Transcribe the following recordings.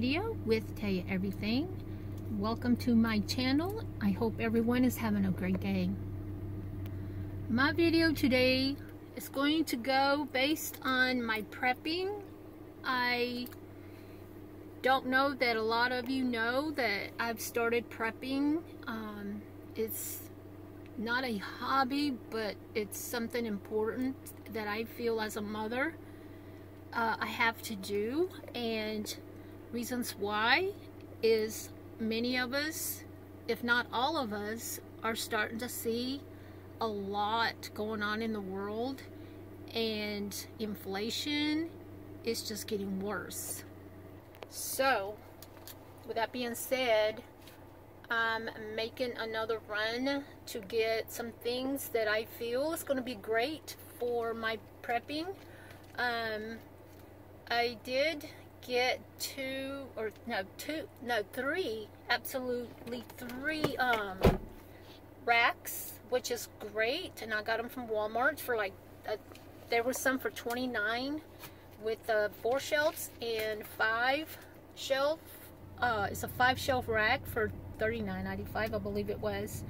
video with Taya Everything. Welcome to my channel. I hope everyone is having a great day. My video today is going to go based on my prepping. I don't know that a lot of you know that I've started prepping. Um, it's not a hobby, but it's something important that I feel as a mother uh, I have to do and reasons why is many of us if not all of us are starting to see a lot going on in the world and inflation is just getting worse. So with that being said I'm making another run to get some things that I feel is going to be great for my prepping. Um, I did get two or no two no three absolutely three um racks which is great and I got them from Walmart for like uh, there was some for 29 with uh, four shelves and five shelf uh, it's a five shelf rack for 39.95 I believe it was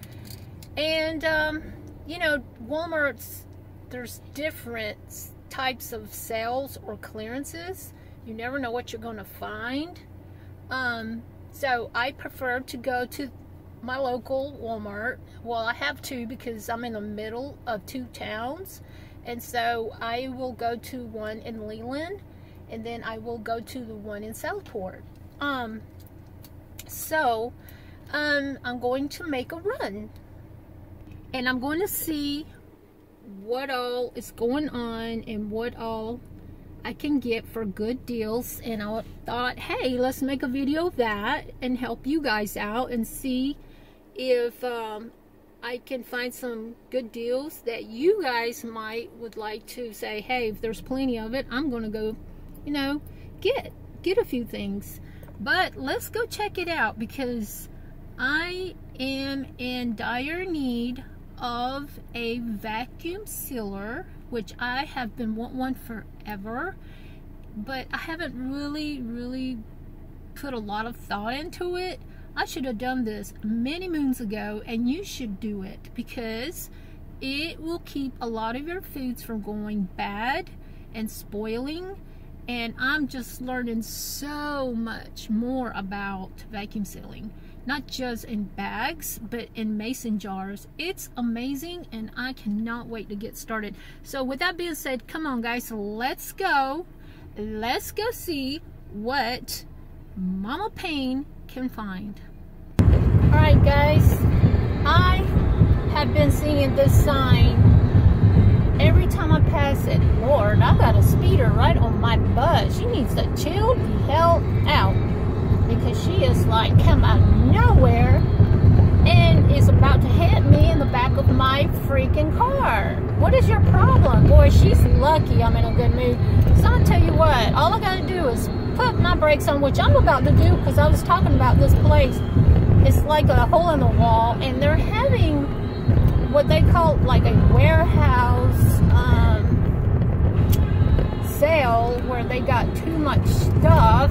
and um, you know Walmart's there's different types of sales or clearances. You never know what you're going to find. Um, so I prefer to go to my local Walmart. Well, I have two because I'm in the middle of two towns. And so I will go to one in Leland and then I will go to the one in Southport. Um, so um, I'm going to make a run and I'm going to see what all is going on and what all I can get for good deals and I thought hey let's make a video of that and help you guys out and see if um, I can find some good deals that you guys might would like to say hey if there's plenty of it I'm gonna go you know get get a few things. But let's go check it out because I am in dire need of a vacuum sealer, which I have been want one forever, but I haven't really, really put a lot of thought into it. I should have done this many moons ago, and you should do it because it will keep a lot of your foods from going bad and spoiling. And I'm just learning so much more about vacuum sealing not just in bags but in mason jars. It's amazing and I cannot wait to get started. So with that being said come on guys let's go. Let's go see what Mama Payne can find. Alright guys I have been seeing this sign every time I pass it. Lord I got a speeder right on my butt. She needs to chill the hell out because she is like come out of nowhere and is about to hit me in the back of my freaking car. What is your problem? Boy, she's lucky I'm in a good mood. So I'll tell you what, all I gotta do is put my brakes on, which I'm about to do because I was talking about this place. It's like a hole in the wall and they're having what they call like a warehouse um, sale where they got too much stuff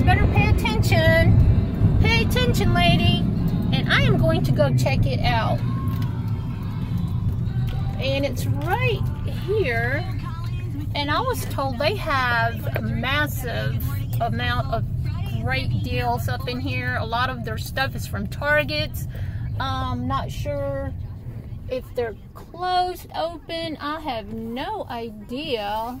you better pay attention. Pay attention, lady. And I am going to go check it out. And it's right here. And I was told they have a massive amount of great deals up in here. A lot of their stuff is from Target. I'm um, not sure if they're closed, open. I have no idea.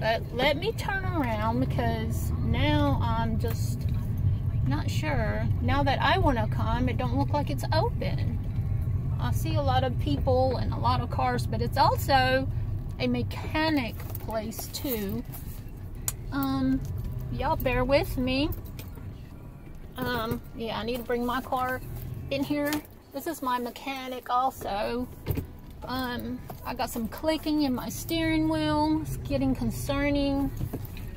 But let me turn around because now I'm just not sure. Now that I want to come, it don't look like it's open. I see a lot of people and a lot of cars, but it's also a mechanic place too. Um, y'all bear with me. Um, yeah, I need to bring my car in here. This is my mechanic also. Um, I got some clicking in my steering wheel. It's getting concerning.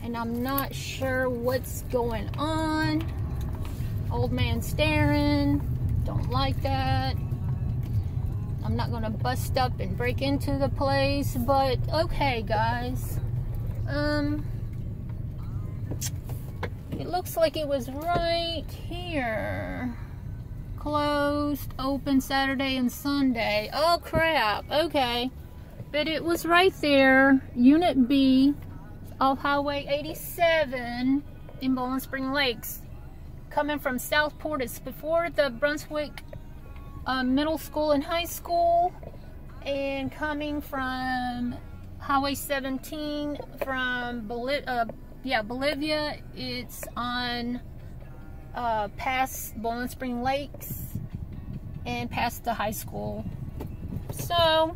And I'm not sure what's going on. Old man staring. Don't like that. I'm not going to bust up and break into the place. But okay, guys. Um, It looks like it was right here. Closed, open Saturday and Sunday. Oh crap, okay. But it was right there, Unit B off Highway 87 in Boiling Spring Lakes. Coming from Southport, it's before the Brunswick uh, Middle School and High School. And coming from Highway 17 from uh, yeah, Bolivia, it's on uh, past Boiling Spring Lakes and past the high school. So,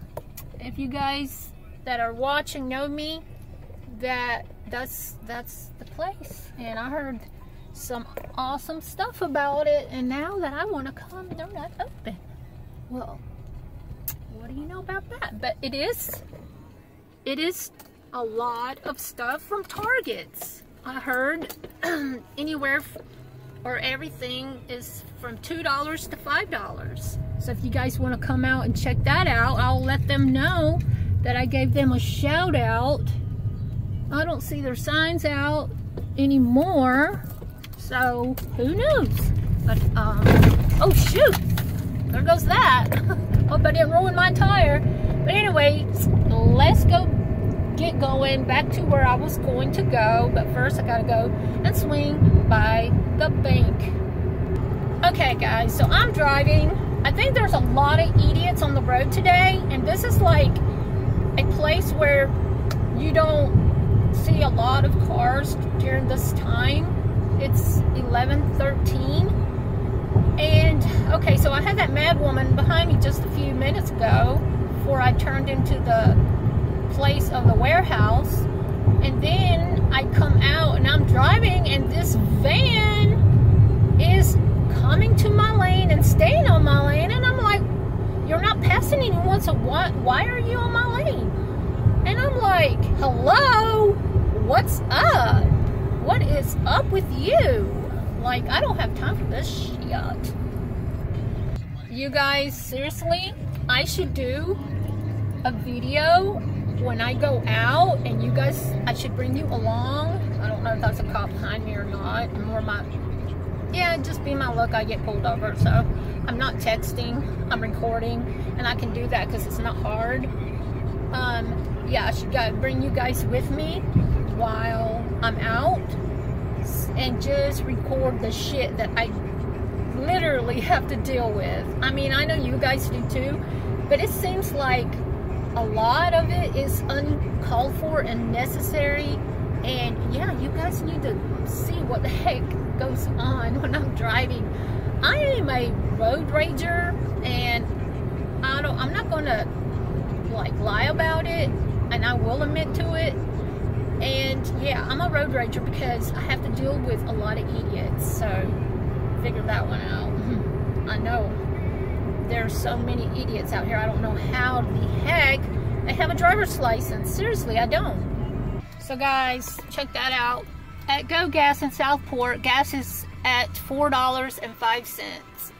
if you guys that are watching know me, that that's that's the place. And I heard some awesome stuff about it, and now that I want to come, they're not open. Well, what do you know about that? But it is, it is a lot of stuff from Targets. I heard anywhere or everything is from $2 to $5. So if you guys want to come out and check that out, I'll let them know that I gave them a shout out. I don't see their signs out anymore. So who knows? But, um, oh shoot, there goes that. Hope I didn't ruin my tire. But anyway, let's go get going back to where I was going to go. But first I gotta go and swing by the bank. Okay guys, so I'm driving. I think there's a lot of idiots on the road today. And this is like a place where you don't see a lot of cars during this time. It's 11:13. And okay, so I had that mad woman behind me just a few minutes ago before I turned into the place of the warehouse. And then I come out and I'm driving and this van is coming to my lane and staying on my lane and I'm like, you're not passing anyone, so what why are you on my lane? And I'm like, hello? What's up? What is up with you? Like, I don't have time for this shit. You guys, seriously, I should do a video when I go out and you guys, I should bring you along. I don't know if that's a cop behind me or not. More my, yeah, just be my look. I get pulled over. So I'm not texting, I'm recording and I can do that because it's not hard. Um, yeah, I should bring you guys with me while I'm out and just record the shit that I literally have to deal with. I mean, I know you guys do too, but it seems like a lot of it is uncalled for and necessary. And yeah, you guys need to see what the heck goes on when I'm driving. I am a road rager and I don't I'm not gonna like lie about it and I will admit to it. And yeah, I'm a road rager because I have to deal with a lot of idiots. So figure that one out. I know there's so many idiots out here. I don't know how the heck they have a driver's license. Seriously, I don't. So guys, check that out. At Go Gas in Southport, gas is at $4.05.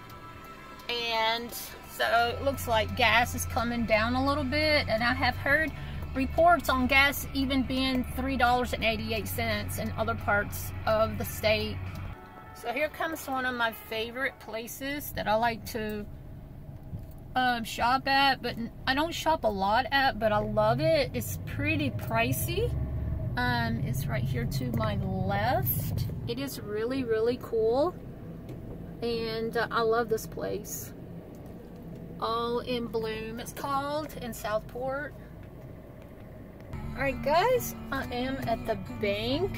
And so it looks like gas is coming down a little bit. And I have heard reports on gas even being $3.88 in other parts of the state. So here comes one of my favorite places that I like to um, shop at, but I don't shop a lot at, but I love it. It's pretty pricey. Um, it's right here to my left. It is really, really cool. And uh, I love this place. All in Bloom, it's called, in Southport. Alright guys, I am at the bank.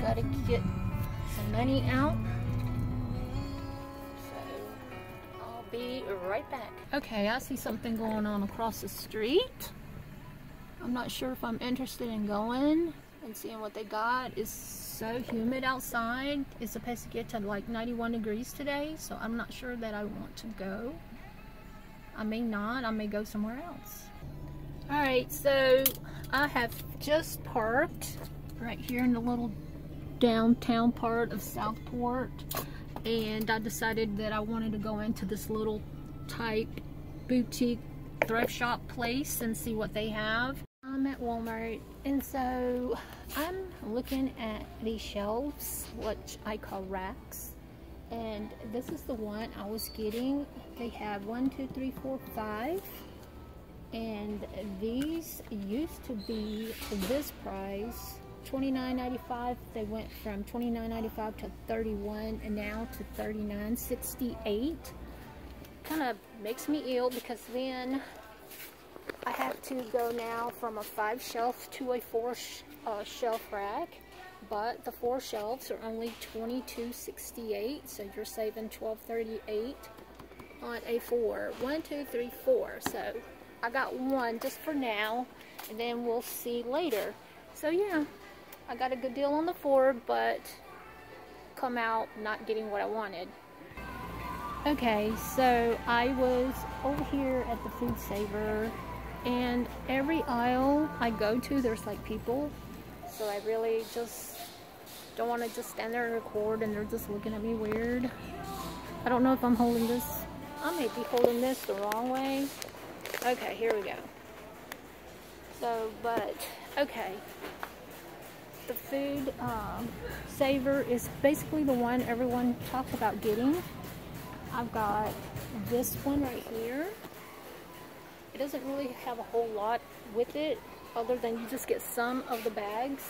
Gotta get some money out. Be right back. Okay, I see something going on across the street. I'm not sure if I'm interested in going and seeing what they got. It's so humid outside. It's supposed to get to like 91 degrees today, so I'm not sure that I want to go. I may not. I may go somewhere else. Alright, so I have just parked right here in the little downtown part of Southport and I decided that I wanted to go into this little type boutique thrift shop place and see what they have. I'm at Walmart and so I'm looking at these shelves which I call racks and this is the one I was getting they have one two three four five and these used to be this price $29.95 they went from $29.95 to 31 and now to $39.68 kind of makes me ill because then I have to go now from a five shelf to a four sh uh, shelf rack but the four shelves are only $22.68 so you're saving $12.38 on a four. One two three four. So I got one just for now and then we'll see later. So yeah I got a good deal on the Ford, but come out not getting what I wanted. Okay so I was over here at the food saver and every aisle I go to there's like people. So I really just don't want to just stand there and record and they're just looking at me weird. I don't know if I'm holding this. I may be holding this the wrong way. Okay here we go. So but okay the food um, saver is basically the one everyone talks about getting I've got this one right here it doesn't really have a whole lot with it other than you just get some of the bags.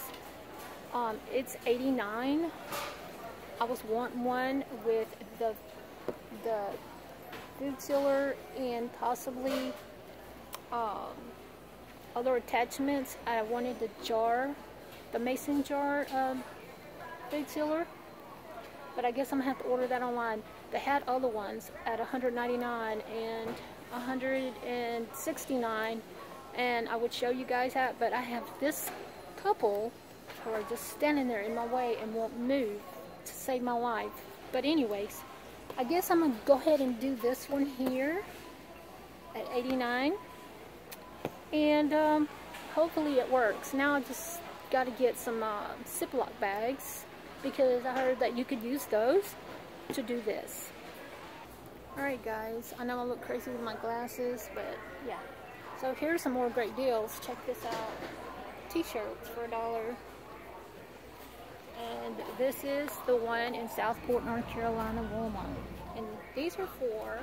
Um, it's 89 I was wanting one with the the food sealer and possibly um, other attachments. I wanted the jar, the mason jar um, food sealer, but I guess I'm gonna have to order that online. They had other ones at 199 and 169 and I would show you guys that but I have this couple who are just standing there in my way and won't move to save my life. But anyways I guess I'm gonna go ahead and do this one here at 89 and um, hopefully it works. Now I just got to get some uh, Ziploc bags because I heard that you could use those to do this Alright guys, I know I look crazy with my glasses, but yeah. So here's some more great deals. Check this out. T-shirts for a dollar. And this is the one in Southport, North Carolina Walmart. And these are four,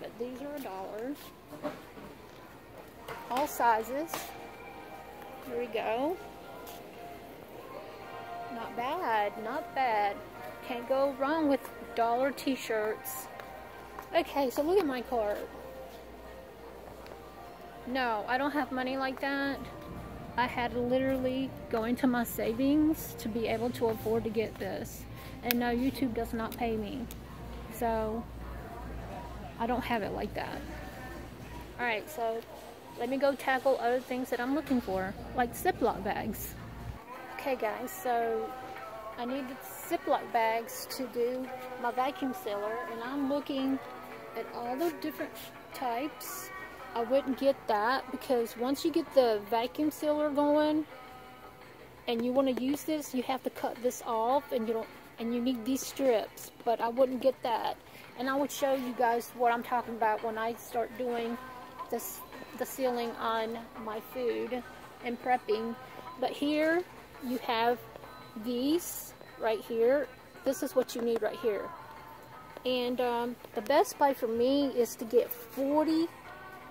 but these are a dollar. All sizes. Here we go. Not bad, not bad. Can't go wrong with dollar t-shirts. Okay, so look at my card. No, I don't have money like that. I had literally go into my savings to be able to afford to get this. And no, YouTube does not pay me. So, I don't have it like that. Alright, so let me go tackle other things that I'm looking for, like Ziploc bags. Okay guys, so I need Ziploc bags to do my vacuum sealer and I'm looking at all the different types. I wouldn't get that because once you get the vacuum sealer going and you want to use this, you have to cut this off and you don't and you need these strips, but I wouldn't get that. And I would show you guys what I'm talking about when I start doing this the sealing on my food and prepping. But here you have these right here. This is what you need right here. And um, the best buy for me is to get 40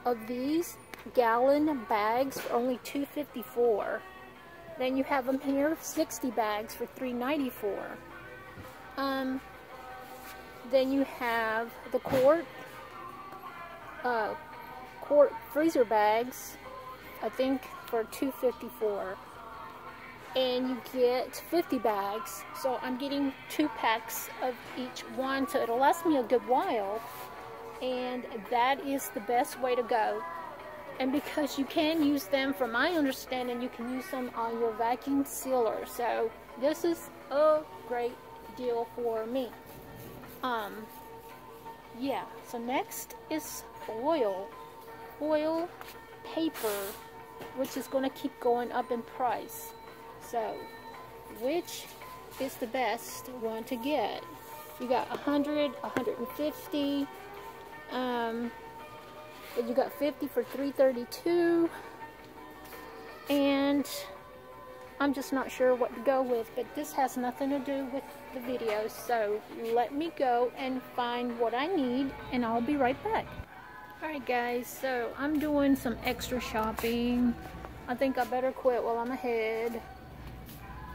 of these gallon bags for only 254 Then you have them here, 60 bags for 394 Um, then you have the quart, uh, quart freezer bags, I think for 254 and you get 50 bags. So I'm getting two packs of each one, so it'll last me a good while. And that is the best way to go. And because you can use them, from my understanding, you can use them on your vacuum sealer. So this is a great deal for me. Um, yeah, so next is foil. Foil paper, which is going to keep going up in price. So, which is the best one to get? You got 100, 150, um, you got 50 for 332. and I'm just not sure what to go with, but this has nothing to do with the video, so let me go and find what I need, and I'll be right back. Alright guys, so I'm doing some extra shopping. I think I better quit while I'm ahead.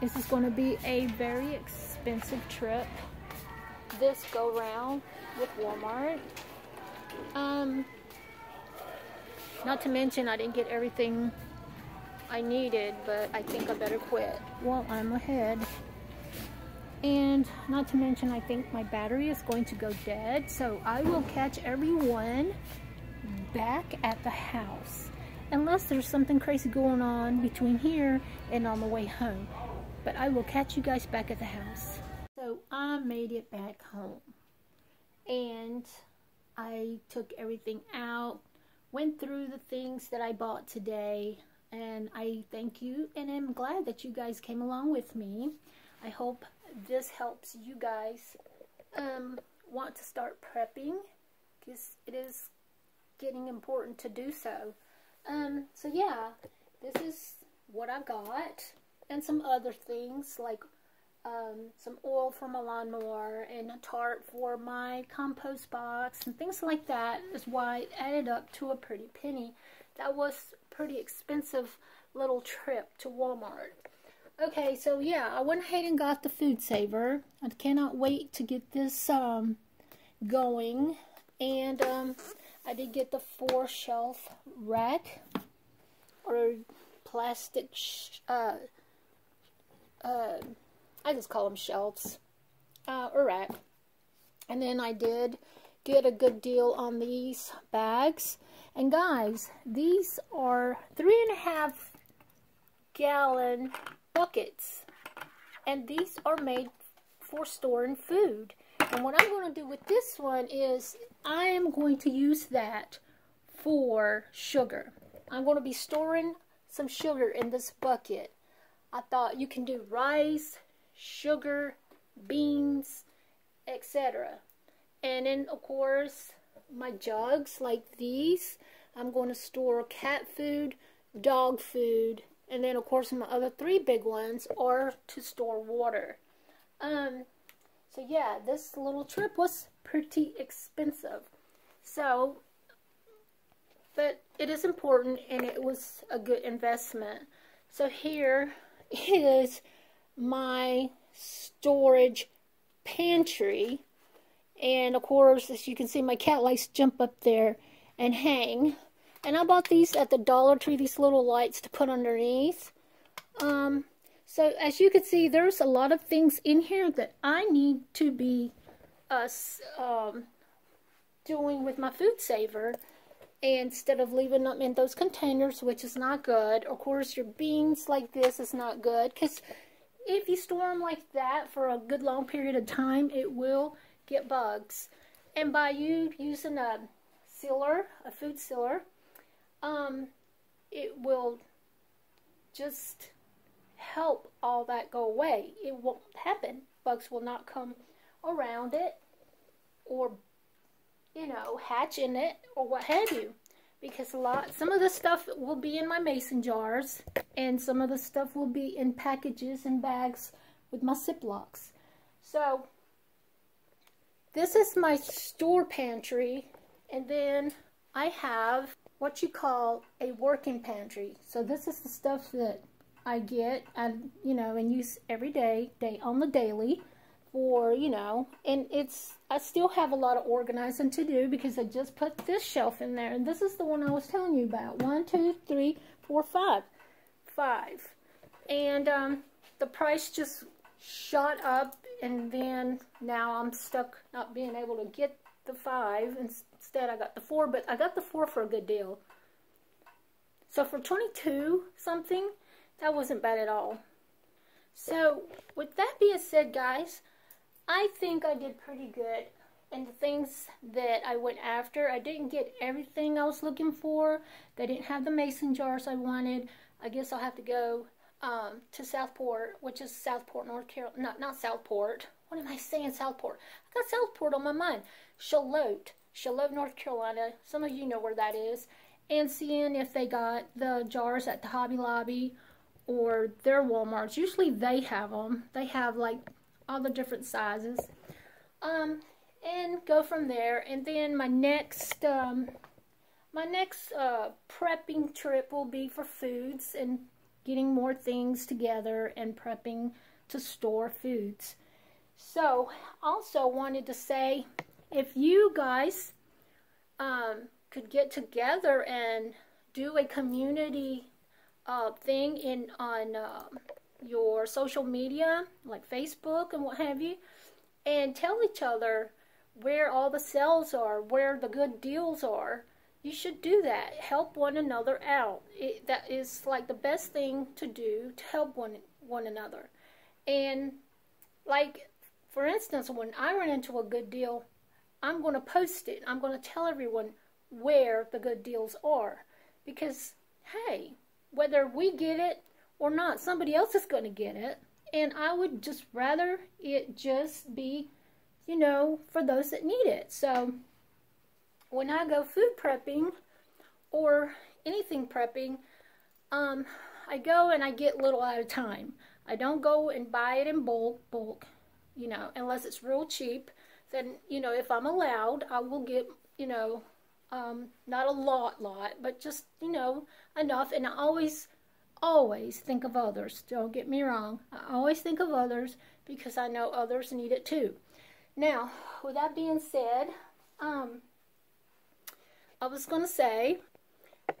This is going to be a very expensive trip. This go round with Walmart. Um, not to mention I didn't get everything I needed, but I think I better quit while I'm ahead. And not to mention I think my battery is going to go dead, so I will catch everyone back at the house. Unless there's something crazy going on between here and on the way home. But I will catch you guys back at the house. So I made it back home. And I took everything out, went through the things that I bought today, and I thank you and I'm glad that you guys came along with me. I hope this helps you guys um, want to start prepping because it is getting important to do so. Um, so yeah, this is what I got and some other things like um, some oil for my lawnmower and a tarp for my compost box and things like that is why it added up to a pretty penny. That was pretty expensive little trip to Walmart. Okay, so yeah, I went ahead and got the food saver. I cannot wait to get this um, going. And um, I did get the four shelf rack or plastic, uh, uh, I just call them shelves, uh, or rack. And then I did get a good deal on these bags. And guys, these are three and a half gallon buckets. And these are made for storing food. And what I'm going to do with this one is I am going to use that for sugar. I'm going to be storing some sugar in this bucket. I thought you can do rice, sugar, beans, etc. And then, of course, my jugs like these. I'm going to store cat food, dog food, and then, of course, my other three big ones are to store water. Um, so, yeah, this little trip was pretty expensive. So, but it is important and it was a good investment. So here is my storage pantry. And of course, as you can see, my cat to jump up there and hang. And I bought these at the Dollar Tree, these little lights to put underneath. Um, so as you can see, there's a lot of things in here that I need to be uh, um, doing with my food saver instead of leaving them in those containers, which is not good. Of course, your beans like this is not good because if you store them like that for a good long period of time, it will get bugs. And by you using a sealer, a food sealer, um, it will just help all that go away. It won't happen. Bugs will not come around it or you know, hatch in it or what have you. Because a lot, some of the stuff will be in my mason jars and some of the stuff will be in packages and bags with my Ziplocs. So, this is my store pantry and then I have what you call a working pantry. So this is the stuff that I get and you know and use every day, day on the daily for, you know, and it's, I still have a lot of organizing to do because I just put this shelf in there. And this is the one I was telling you about. One, two, three, four, five. Five. And um, the price just shot up and then now I'm stuck not being able to get the five. Instead I got the four, but I got the four for a good deal. So for 22 something, that wasn't bad at all. So with that being said, guys, I think I did pretty good And the things that I went after. I didn't get everything I was looking for. They didn't have the mason jars I wanted. I guess I'll have to go um, to Southport, which is Southport, North Carolina. Not, not Southport. What am I saying, Southport? I got Southport on my mind. Shallotte. Shallotte, North Carolina. Some of you know where that is. and seeing if they got the jars at the Hobby Lobby or their Walmarts. Usually they have them. They have like all the different sizes. Um, and go from there. And then my next, um, my next uh, prepping trip will be for foods and getting more things together and prepping to store foods. So, also wanted to say, if you guys um, could get together and do a community uh, thing in on uh, your social media, like Facebook and what have you, and tell each other where all the sales are, where the good deals are, you should do that. Help one another out. It, that is like the best thing to do to help one one another. And like for instance, when I run into a good deal, I'm going to post it. I'm going to tell everyone where the good deals are because hey, whether we get it or not, somebody else is going to get it. And I would just rather it just be, you know, for those that need it. So when I go food prepping or anything prepping, um, I go and I get little at a time. I don't go and buy it in bulk, bulk, you know, unless it's real cheap. Then, you know, if I'm allowed, I will get, you know, um, not a lot, lot, but just, you know, enough. And I always, always think of others. Don't get me wrong. I always think of others because I know others need it too. Now, with that being said, um, I was going to say,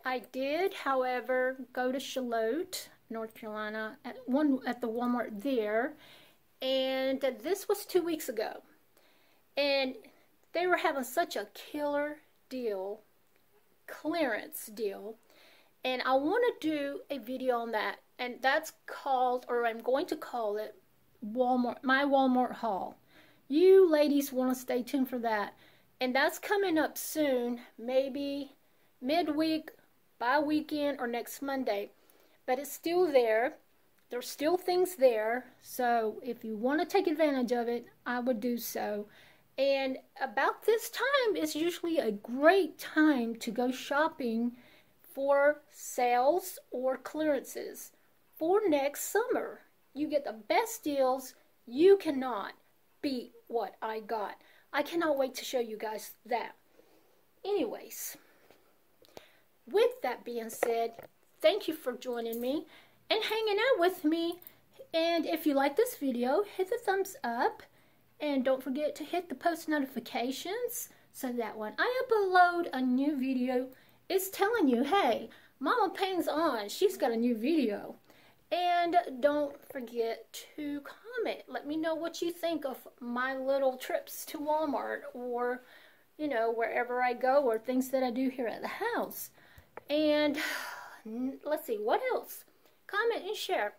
I did, however, go to Shallotte, North Carolina, at one at the Walmart there, and this was two weeks ago, and they were having such a killer deal, clearance deal, and I want to do a video on that, and that's called, or I'm going to call it, Walmart, my Walmart haul. You ladies want to stay tuned for that and that's coming up soon, maybe midweek, by weekend, or next Monday. But it's still there. There's still things there. So if you want to take advantage of it, I would do so. And about this time is usually a great time to go shopping for sales or clearances for next summer. You get the best deals. You cannot beat what I got. I cannot wait to show you guys that. Anyways, with that being said, thank you for joining me and hanging out with me. And if you like this video, hit the thumbs up. And don't forget to hit the post notifications so that when I upload a new video, it's telling you, hey, Mama Payne's on. She's got a new video. And don't forget to comment. Let me know what you think of my little trips to Walmart or, you know, wherever I go or things that I do here at the house. And let's see, what else? Comment and share.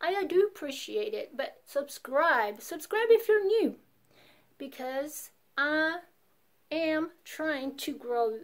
I do appreciate it, but subscribe. Subscribe if you're new because I am trying to grow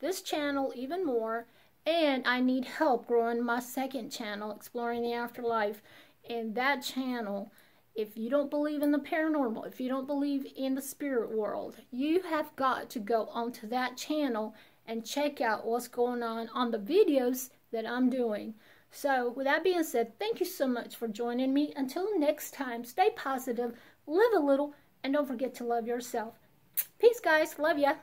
this channel even more and I need help growing my second channel, Exploring the Afterlife. And that channel, if you don't believe in the paranormal, if you don't believe in the spirit world, you have got to go onto that channel and check out what's going on on the videos that I'm doing. So, with that being said, thank you so much for joining me. Until next time, stay positive, live a little, and don't forget to love yourself. Peace, guys. Love ya.